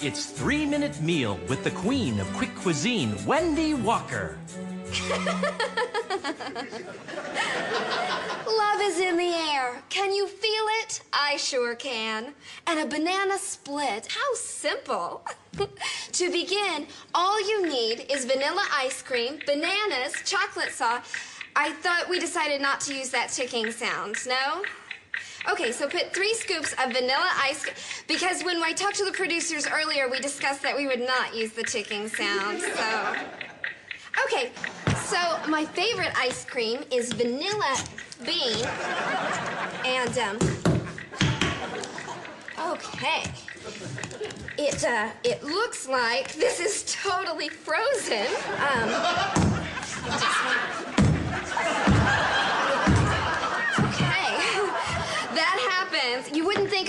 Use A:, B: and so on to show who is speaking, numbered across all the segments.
A: It's Three Minute Meal with the queen of quick cuisine, Wendy Walker.
B: Love is in the air. Can you feel it? I sure can. And a banana split. How simple. to begin, all you need is vanilla ice cream, bananas, chocolate sauce. I thought we decided not to use that ticking sound, no? Okay, so put three scoops of vanilla ice cream because when I talked to the producers earlier, we discussed that we would not use the ticking sound, so. Okay, so my favorite ice cream is vanilla bean. And, um, okay. It, uh, it looks like this is totally frozen. Um,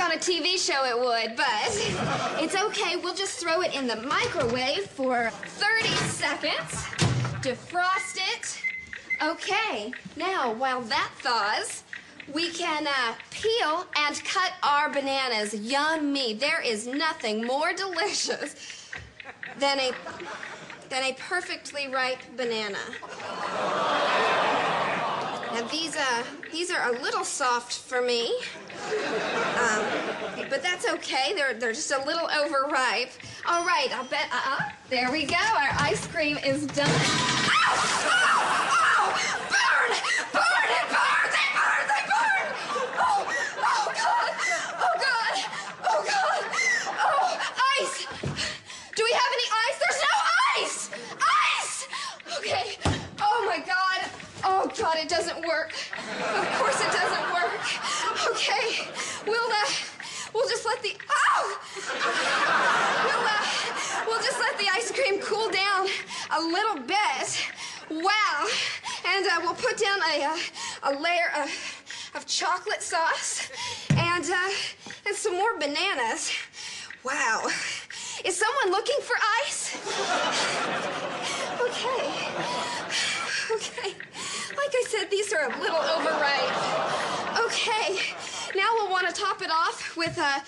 B: on a TV show it would, but it's okay. We'll just throw it in the microwave for 30 seconds. Defrost it. Okay, now while that thaws, we can uh, peel and cut our bananas. Yummy. There is nothing more delicious than a than a perfectly ripe banana. Now these uh these are a little soft for me. Um, but that's okay. They're they're just a little overripe. All right, I'll bet. Uh, uh there we go. Our ice cream is done. Ow! Ow! Burn! Burn! It burns! It burns! It burns! Oh! Oh God! Oh God! Oh God! Oh! Ice! Do we have any ice? There's no ice! Ice! Okay. Oh my God. Oh God, it work. Of course it doesn't work. Okay. We'll uh, we'll just let the oh! We'll uh, we'll just let the ice cream cool down a little bit. Wow. And uh, we'll put down a uh, a layer of, of chocolate sauce and uh, and some more bananas. Wow. Is someone looking for ice? Okay. Okay. Said, these are a little overripe. Okay. Now we'll want to top it off with uh,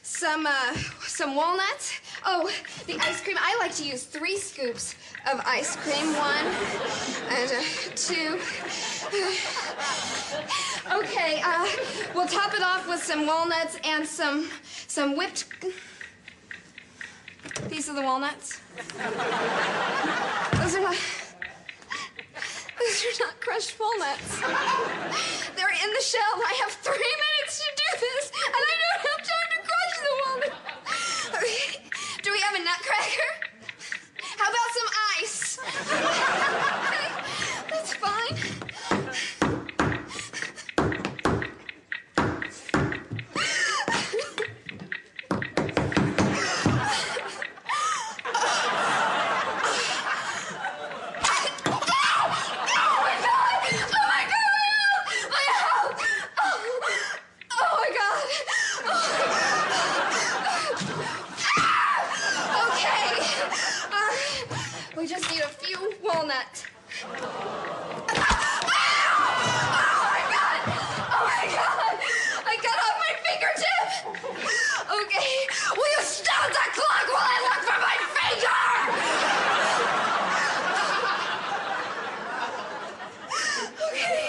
B: some uh, some walnuts. Oh, the ice cream. I like to use three scoops of ice cream. One and uh, two. Okay. Uh, we'll top it off with some walnuts and some some whipped. These are the walnuts. Those are not. Those are not crushed walnuts. They're in the shell. I have three minutes to do this, and I don't have time to crush the walnut. Okay. Do we have a nutcracker? How about some ice? Okay. That's fine. Oh my god! Oh my god! My house! Oh, oh my god! Oh. Okay. Uh, we just need a few walnuts. Oh my god! Oh my god! I cut off my fingertip! Okay. Will you stop the clock while I look for my finger? Okay.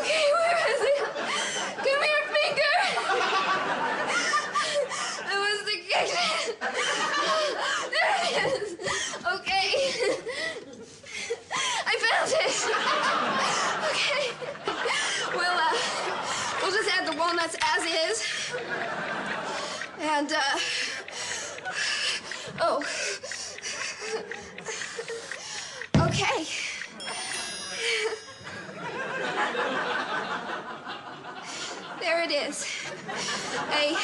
B: Okay, where is it? Give me your finger. It was the kitchen. There it is. Okay. I found it. Okay. We'll uh we'll just add the walnuts as is. And uh oh. Okay. There it is. A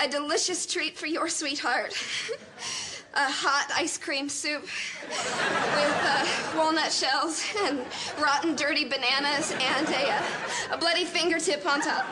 B: a delicious treat for your sweetheart. A hot ice cream soup with uh, walnut shells and rotten, dirty bananas and a, uh, a bloody fingertip on top.